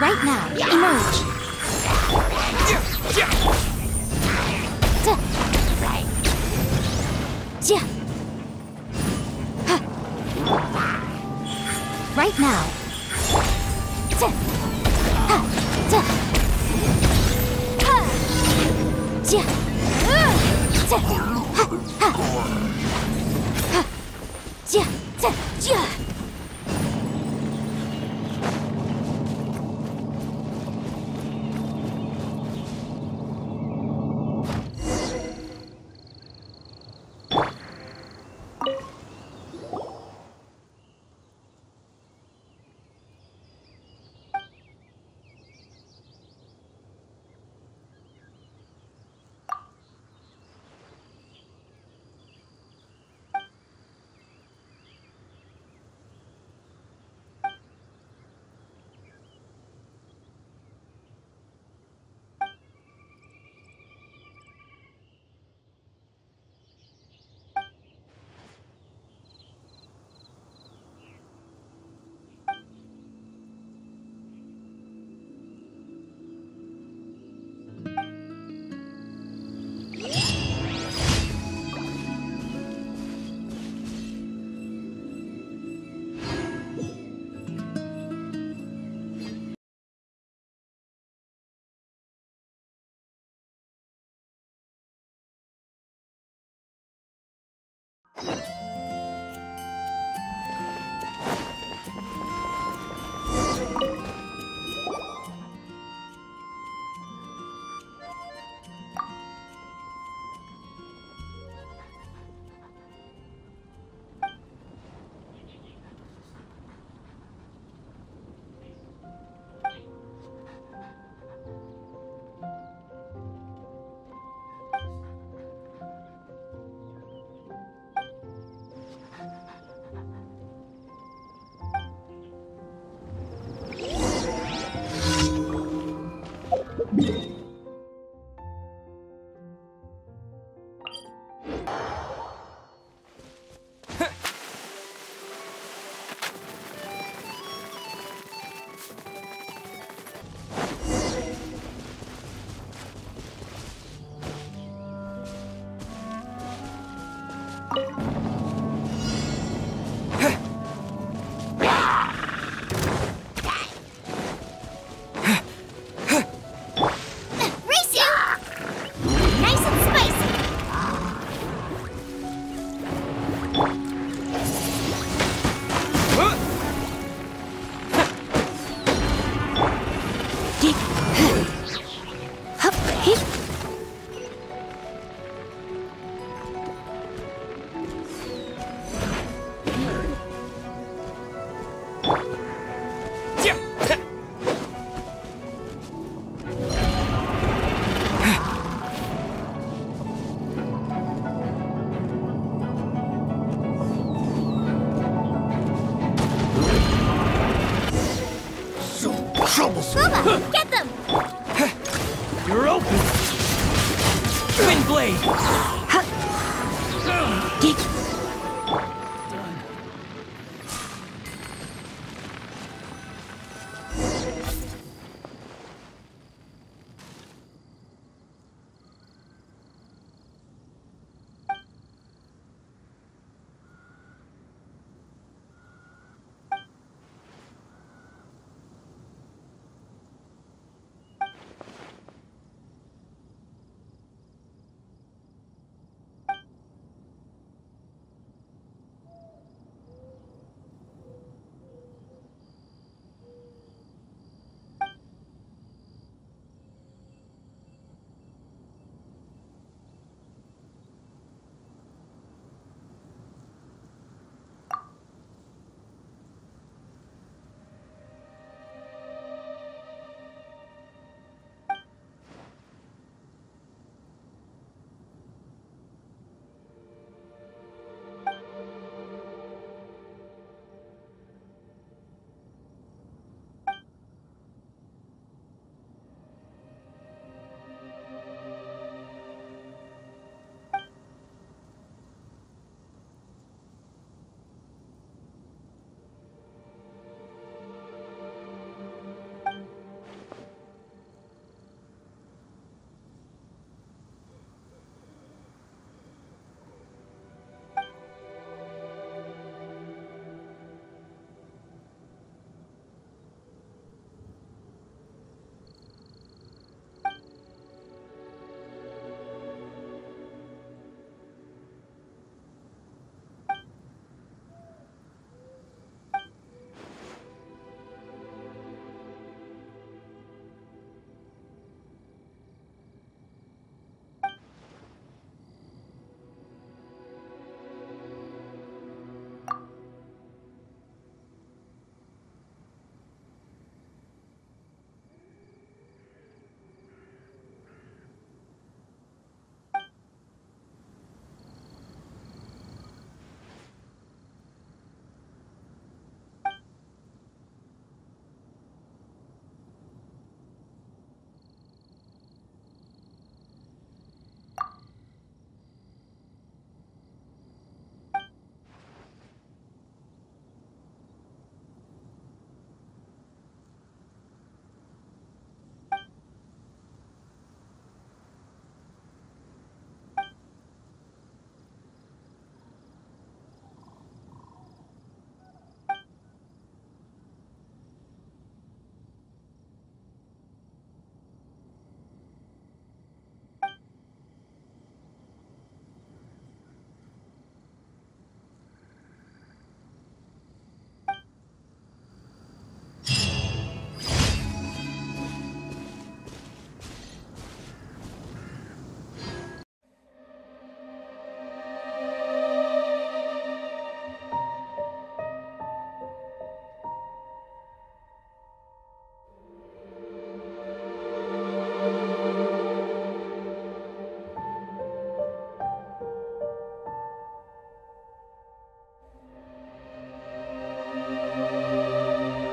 Right now, emerge. Right now. Duh. Twin Blade! Geek!